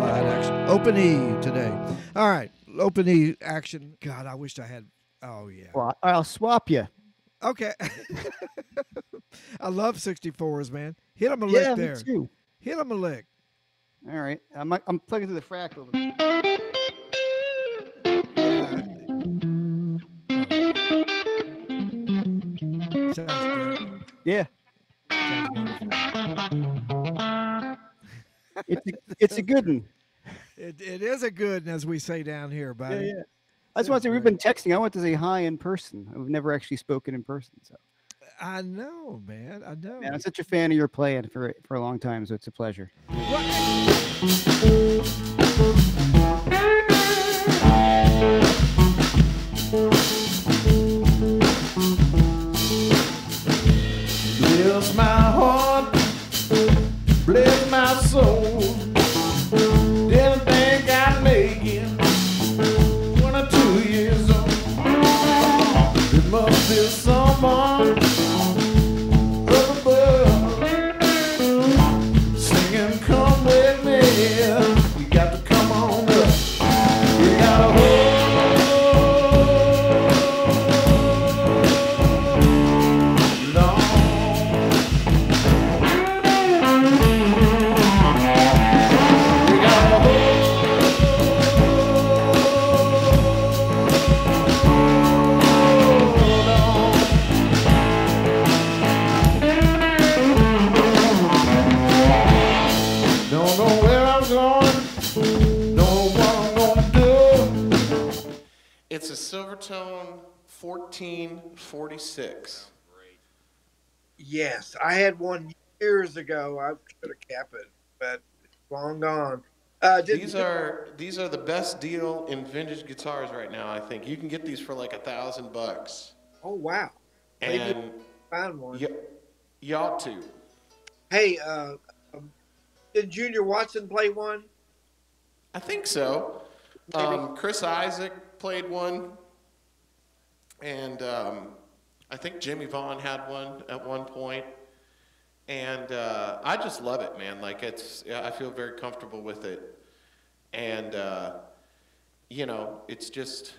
open E today. All right, open E action. God, I wished I had. Oh yeah. Well, I'll swap you. Okay. I love 64s, man. Hit him a Yeah, lick me there. too. Hit him a lick. All right, I'm I'm plugging through the fractal. Sounds great. Yeah, Sounds. It's a, it's a good one. It, it is a good, one, as we say down here, Yeah, buddy. yeah. I just want to say we've been texting. I want to say hi in person. We've never actually spoken in person, so I know, man. I know. man, I'm such a fan of your playing for for a long time. So it's a pleasure. Bless coração. Silvertone 1446. Yes, I had one years ago. I should have kept it, but it's long gone. Uh, These are these are the best deal in vintage guitars right now. I think you can get these for like a thousand bucks, Oh wow! And find one. you, you ought to. Hey, uh, um, did Junior Watson play one? I think so. Um, Chris Isaak played one, and um, I think Jimmie Vaughan had one at one point, and uh, I just love it, man. Like it's, I feel very comfortable with it, and uh, you know, it's just,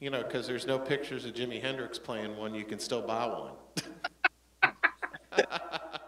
you know, because there's no pictures of Jimi Hendrix playing one, you can still buy one.